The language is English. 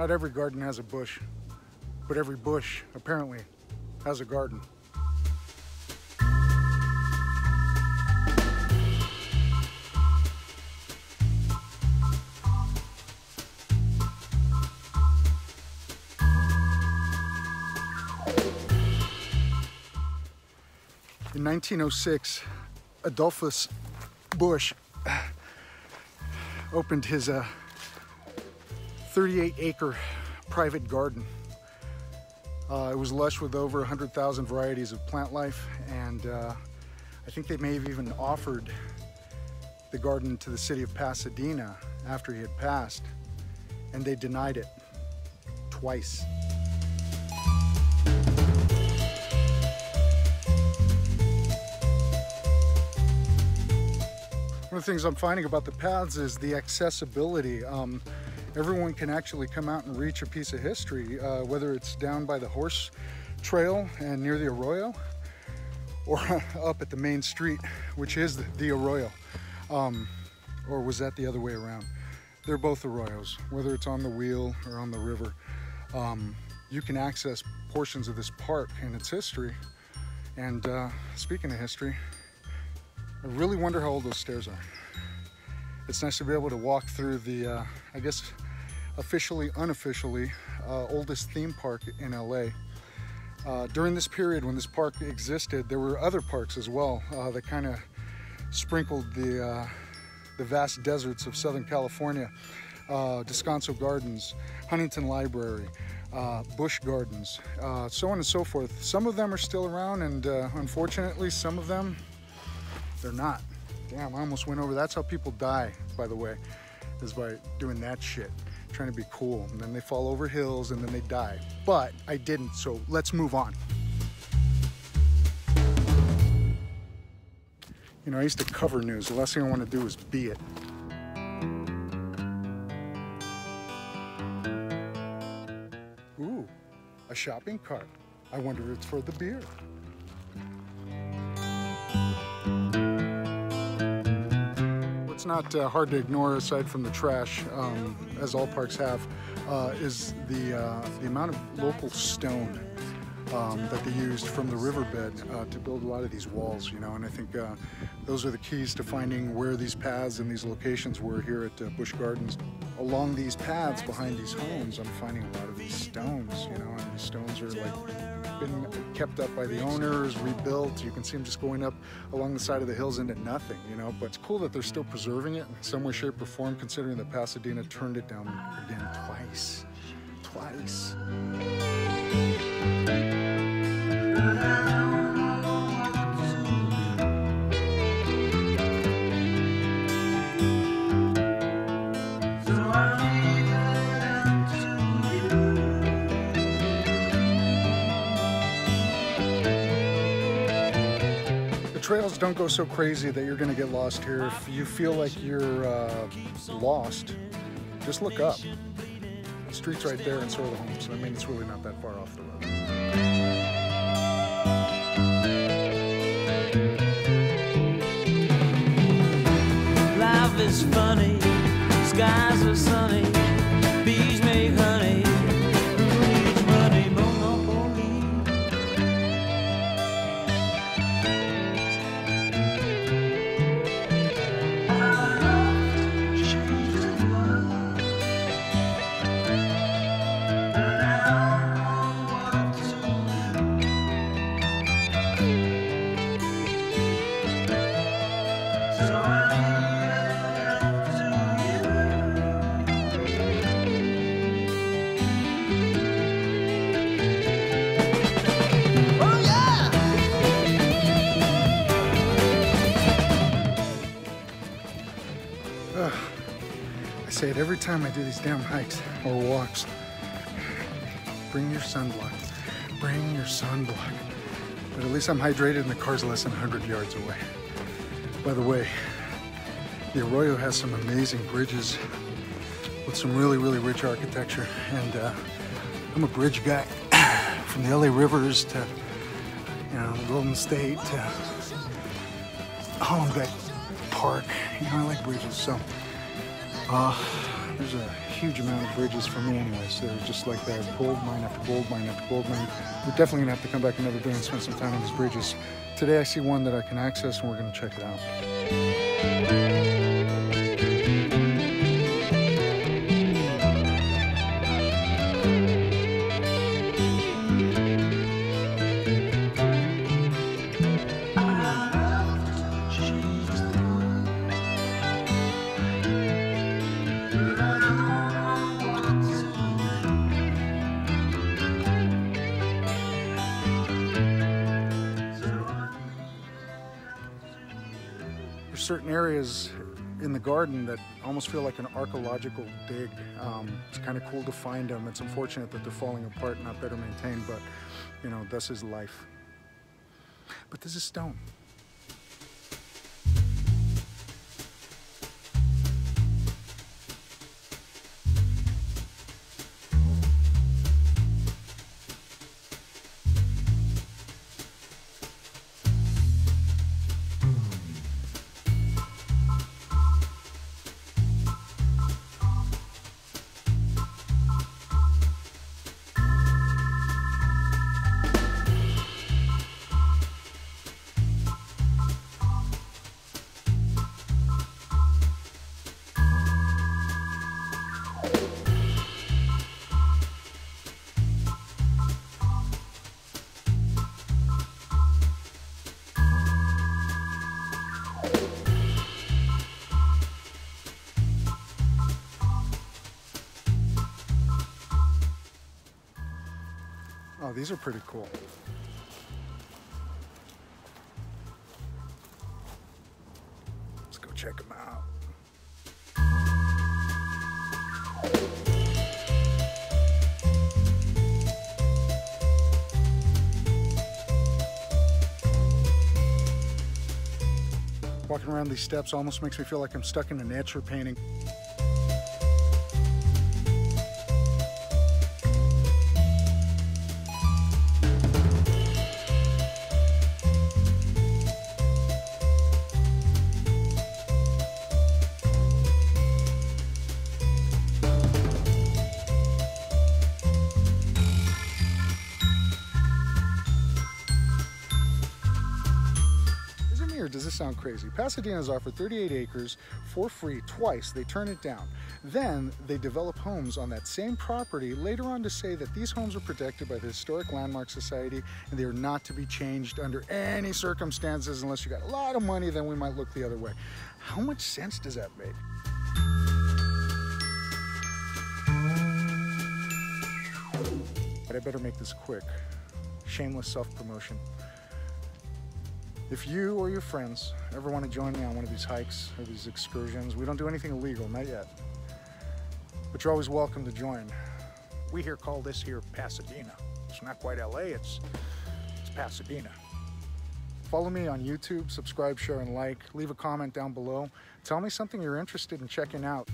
Not every garden has a bush, but every bush apparently has a garden. In 1906, Adolphus Busch opened his uh, 38 acre private garden. Uh, it was lush with over 100,000 varieties of plant life, and uh, I think they may have even offered the garden to the city of Pasadena after he had passed, and they denied it twice. One of the things I'm finding about the paths is the accessibility. Um, everyone can actually come out and reach a piece of history, uh, whether it's down by the horse trail and near the arroyo, or up at the main street, which is the, arroyo. Um, or was that the other way around? They're both arroyos, whether it's on the wheel or on the river. Um, you can access portions of this park and its history. And uh, speaking of history, I really wonder how old those stairs are. It's nice to be able to walk through the, uh, I guess, officially, unofficially, uh, oldest theme park in LA. Uh, during this period when this park existed, there were other parks as well uh, that kind of sprinkled the, uh, the vast deserts of Southern California. Uh, Descanso Gardens, Huntington Library, Busch Gardens, so on and so forth. Some of them are still around and unfortunately some of them they're not. Damn, I almost went over. That's how people die, by the way, is by doing that shit, trying to be cool. And then they fall over hills and then they die. But I didn't, so let's move on. You know, I used to cover news. The last thing I want to do is be it. Ooh, a shopping cart. I wonder if it's for the beer. What's not uh, hard to ignore, aside from the trash, um, as all parks have, uh, is the uh, the amount of local stone um, that they used from the riverbed uh, to build a lot of these walls. You know, and I think uh, those are the keys to finding where these paths and these locations were here at uh, Busch Gardens. Along these paths behind these homes, I'm finding a lot of these stones. You know, and these stones are like been kept up by the owners, rebuilt. You can see them just going up along the side of the hills into nothing, you know. But it's cool that they're still preserving it in some way, shape, or form, considering that Pasadena turned it down again twice. Twice. Trails don't go so crazy that you're going to get lost here. If you feel like you're uh, lost, just look up. The street's right there and so are the homes. I mean, it's really not that far off the road. Is funny, skies are sunny, time I do these damn hikes or walks. Bring your sunblock. Bring your sunblock. But at least I'm hydrated and the car's less than 100 yards away. By the way, the Arroyo has some amazing bridges with some really, really rich architecture. And uh, I'm a bridge guy from the LA Rivers to, you know, Golden State to Hollenbeck Park. You know, I like bridges, so uh, there's a huge amount of bridges for me anyways. They're just like that gold mine after gold mine after gold mine. We're definitely gonna have to come back another day and spend some time on these bridges. Today I see one that I can access and we're gonna check it out. Certain areas in the garden that almost feel like an archaeological dig. Um, it's kind of cool to find them. It's unfortunate that they're falling apart and not better maintained, but you know, this is life. But this is stone. These are pretty cool. Let's go check them out. Walking around these steps almost makes me feel like I'm stuck in a nature painting. Sound crazy? Pasadena's offered 38 acres for free twice. They turn it down. Then they develop homes on that same property later on to say that these homes are protected by the Historic Landmark Society and they are not to be changed under any circumstances unless you got a lot of money, then we might look the other way. How much sense does that make? But I better make this quick. Shameless self-promotion. If you or your friends ever want to join me on one of these hikes or these excursions, we don't do anything illegal, not yet. But you're always welcome to join. We here call this here Pasadena. It's not quite LA, it's, it's Pasadena. Follow me on YouTube, subscribe, share, and like. Leave a comment down below. Tell me something you're interested in checking out.